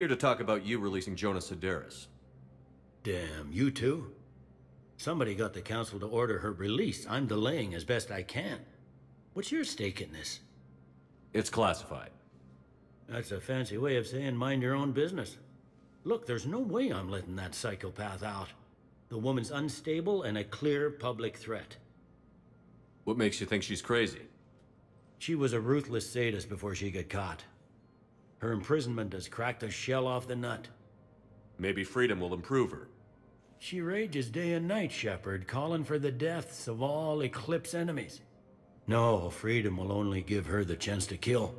Here to talk about you releasing Jona Sederis. Damn, you too? Somebody got the council to order her release. I'm delaying as best I can. What's your stake in this? It's classified. That's a fancy way of saying mind your own business. Look, there's no way I'm letting that psychopath out. The woman's unstable and a clear public threat. What makes you think she's crazy? She was a ruthless sadist before she got caught. Her imprisonment has cracked the shell off the nut. Maybe freedom will improve her. She rages day and night, Shepard, calling for the deaths of all Eclipse enemies. No, freedom will only give her the chance to kill.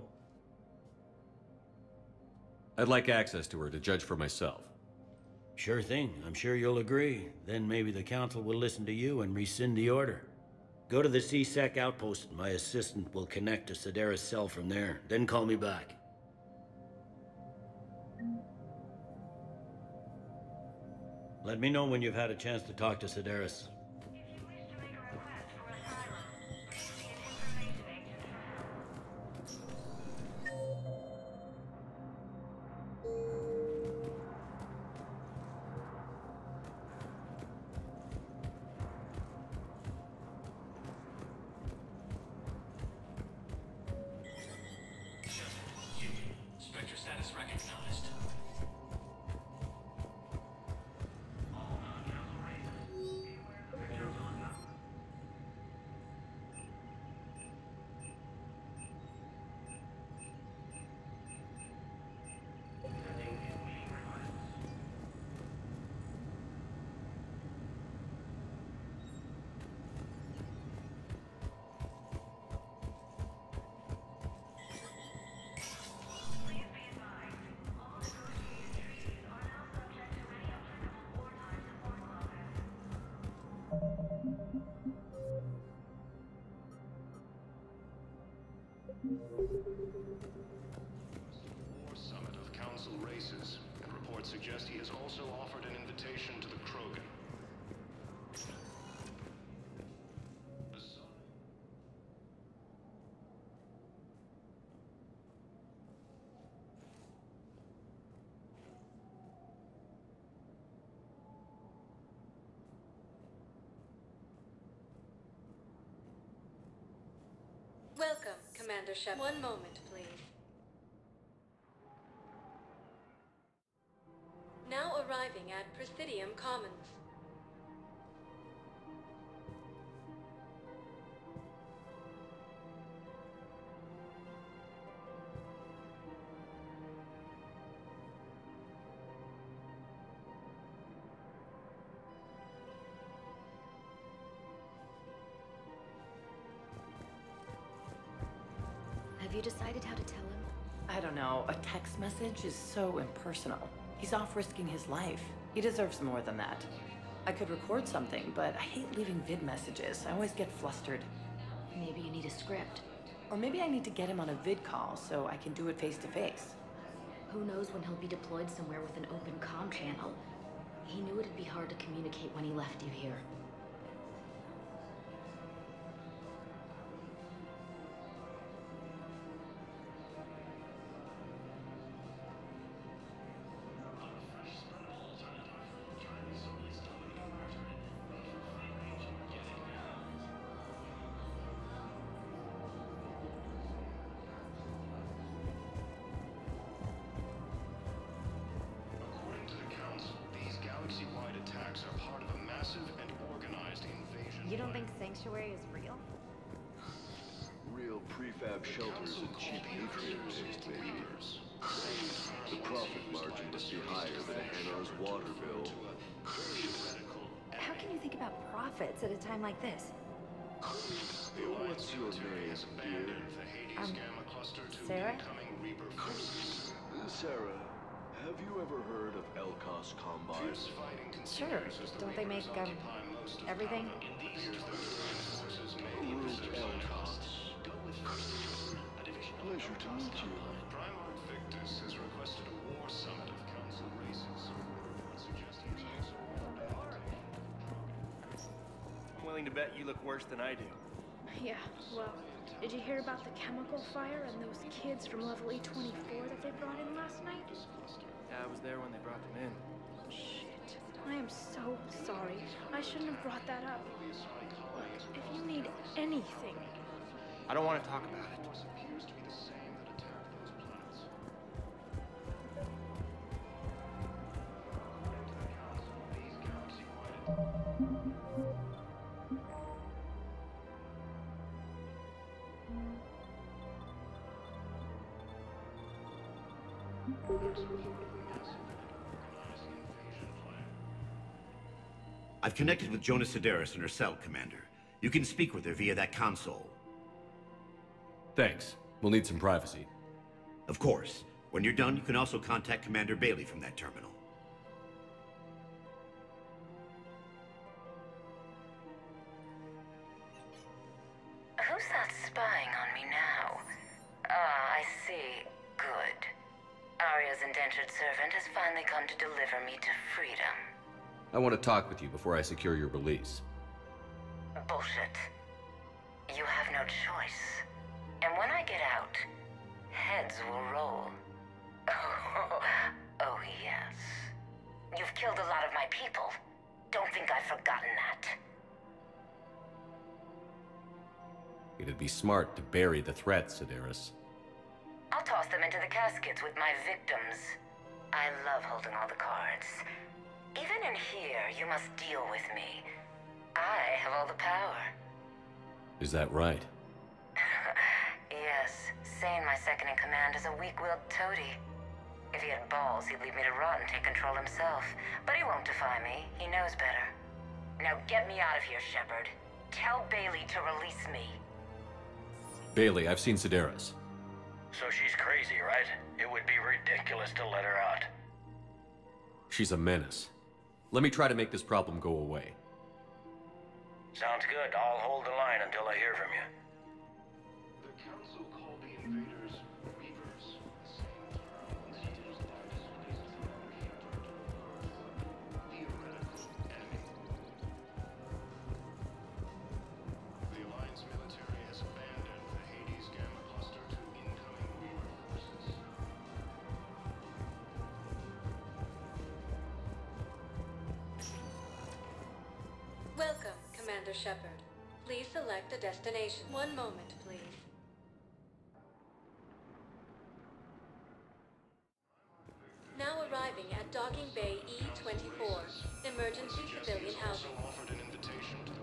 I'd like access to her to judge for myself. Sure thing. I'm sure you'll agree. Then maybe the Council will listen to you and rescind the order. Go to the C-Sec outpost. My assistant will connect to Sederis' cell from there. Then call me back. Let me know when you've had a chance to talk to Sederis. Spectre status recognized. Welcome, Commander Shepard. One moment, please. Now arriving at Presidium Commons. Have you decided how to tell him? I don't know. A text message is so impersonal. He's off risking his life. He deserves more than that. I could record something, but I hate leaving vid messages. I always get flustered. Maybe you need a script. Or maybe I need to get him on a vid call so I can do it face to face. Who knows when he'll be deployed somewhere with an open comm channel? He knew it'd be hard to communicate when he left you here. Sanctuary is real? Real prefab shelters and cheap nutrient-based babies. The profit margin must be higher than a Hanar's water bill. How can you think about profits at a time like this? The Alliance What's your name, has dear? abandoned the Hades Um, Gamma cluster to Sarah? incoming Reaper forces. Sarah, have you ever heard of Elkoss Combine? Sure. continues as the Don't they make, um, occupy most of everything? Kava. It appears that the Alliance forces may be Root pursuing Elkoss. a division Pleasure to meet you. Primarch Victus has requested a war summit of council races. Reports suggest he is also I'm willing to bet you look worse than I do. Yeah, well, did you hear about the chemical fire and those kids from level E24 that they brought in last night? Yeah, I was there when they brought them in. Shit. I am so sorry. I shouldn't have brought that up. Look, if you need anything, I don't want to talk about it. I've connected with Jona Sederis in her cell, Commander. You can speak with her via that console. Thanks. We'll need some privacy. Of course. When you're done, you can also contact Commander Bailey from that terminal. Who's that spying on me now? Ah, I see. Good. Aria's indentured servant has finally come to deliver me to freedom. I want to talk with you before I secure your release. Bullshit. You have no choice. And when I get out, heads will roll. Oh, oh yes. You've killed a lot of my people. Don't think I've forgotten that. It'd be smart to bury the threat, Sederis. I'll toss them into the caskets with my victims. I love holding all the cards. Even in here, you must deal with me. I have all the power. Is that right? yes, Sayn, my second in command, is a weak-willed toady. If he had balls, he'd leave me to rot and take control himself. But he won't defy me. He knows better. Now get me out of here, Shepard. Tell Bailey to release me. Bailey, I've seen Sederis. So she's crazy, right? It would be ridiculous to let her out. She's a menace. Let me try to make this problem go away. Sounds good. I'll hold the line until I hear from you. Welcome, Commander Shepard. Please select a destination. One moment, please. Now arriving at Docking Bay E-24, emergency civilian housing.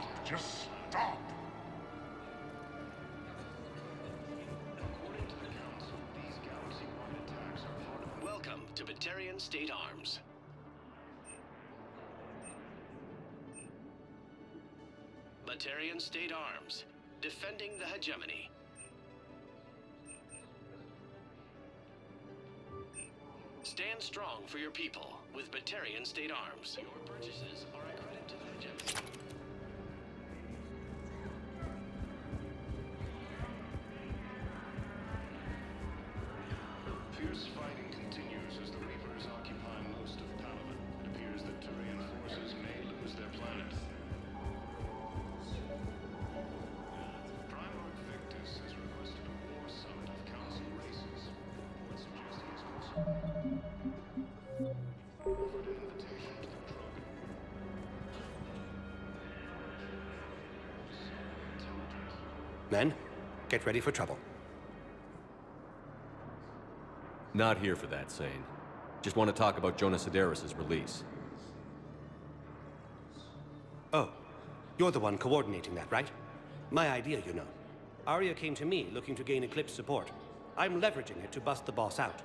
Stop! Just stop! Welcome to Batarian State Arms. Batarian State Arms, defending the hegemony. Stand strong for your people with Batarian State Arms. Your purchases are a credit to the hegemony. Men, get ready for trouble. Not here for that, Sayn. Just want to talk about Jona Sederis' release. Oh, you're the one coordinating that, right? My idea, you know. Aria came to me looking to gain Eclipse support. I'm leveraging it to bust the boss out.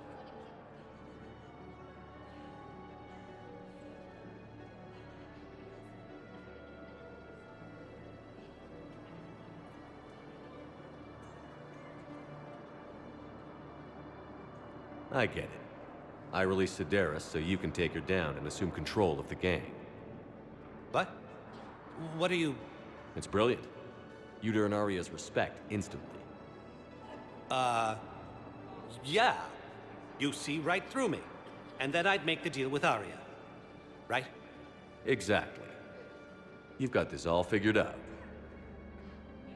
I get it. I released Sederis so you can take her down and assume control of the gang. What? What are you... It's brilliant. You'd earn Aria's respect instantly. Uh, yeah. You see right through me. And then I'd make the deal with Arya. Right? Exactly. You've got this all figured out.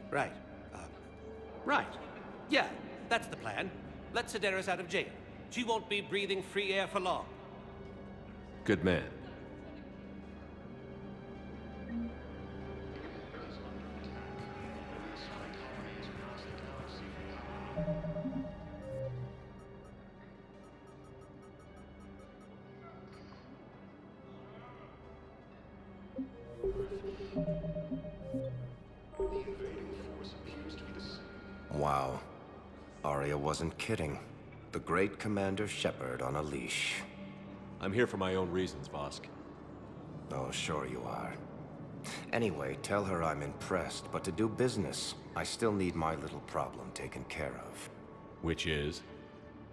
Right. Uh, right. Yeah, that's the plan. Let Sederis out of jail. She won't be breathing free air for long. Good man. Wow. Aria wasn't kidding. The great Commander Shepard on a leash. I'm here for my own reasons, Vosk. Oh, sure you are. Anyway, tell her I'm impressed, but to do business, I still need my little problem taken care of. Which is?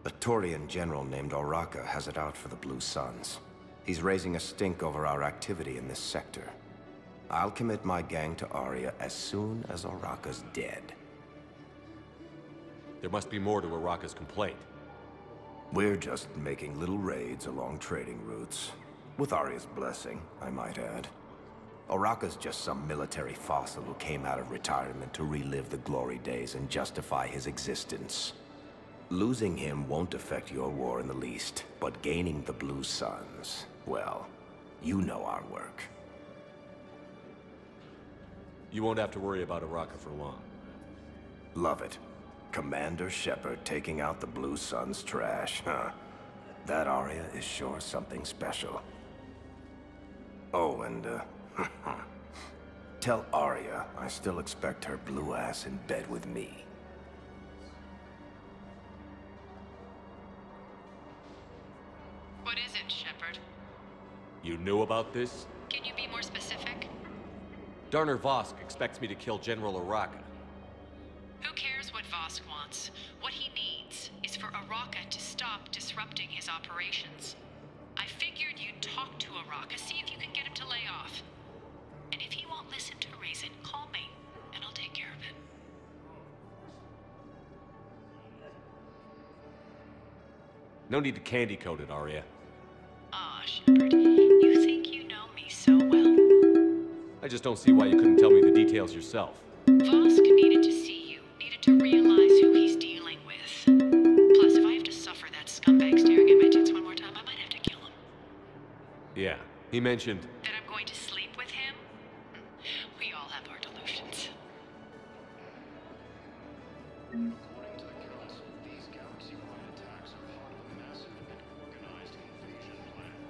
A Turian general named Oraka has it out for the Blue Suns. He's raising a stink over our activity in this sector. I'll commit my gang to Aria as soon as Oraka's dead. There must be more to Oraka's complaint. We're just making little raids along trading routes. With Aria's blessing, I might add. Oraka's just some military fossil who came out of retirement to relive the glory days and justify his existence. Losing him won't affect your war in the least, but gaining the Blue Suns, well, you know our work. You won't have to worry about Oraka for long. Love it. Commander Shepard taking out the Blue Suns trash, huh? That aria is sure something special. Oh, and, uh... Tell Aria I still expect her blue ass in bed with me. What is it, Shepard? You knew about this? Can you be more specific? Darner Vosk expects me to kill General Oraka. What he needs is for Oraka to stop disrupting his operations. I figured you'd talk to Oraka, see if you can get him to lay off. And if he won't listen to reason, call me, and I'll take care of it. No need to candy coat it, Aria. Ah, Shepard, you think you know me so well. I just don't see why you couldn't tell me the details yourself. He mentioned... That I'm going to sleep with him? Mm, we all have our delusions. The Council, these galaxy-wide attacks are part of a massive and organized invasion plan.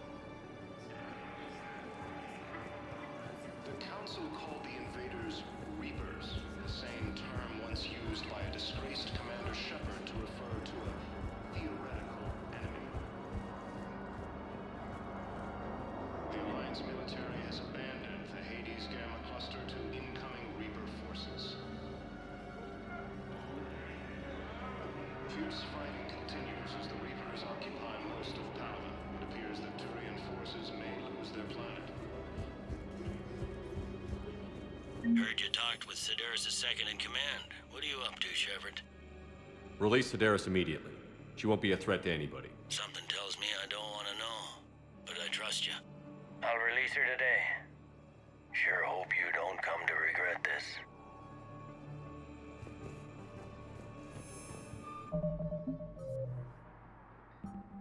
The Council called the invaders Reapers, the same term once used by a disgraced Commander Shepard to refer to a Fierce fighting continues as the Reapers occupy most of Palaven. It appears that Turian forces may lose their planet. Heard you talked with Sederis' second in command. What are you up to, Shepard? Release Sederis immediately. She won't be a threat to anybody. Something tells me I don't want to know, but I trust you. I'll release her today. Sure hope you don't come to regret this. Thank you.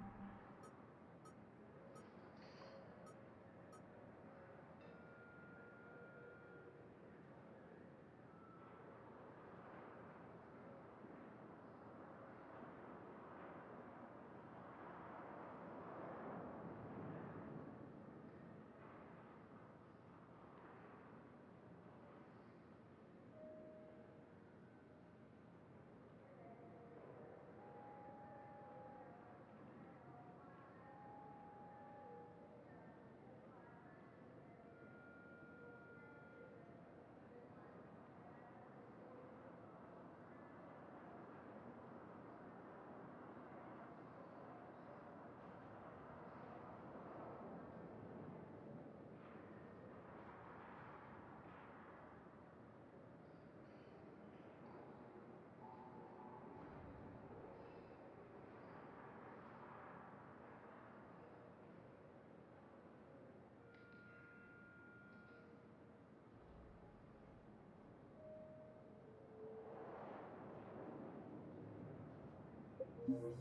Thank you.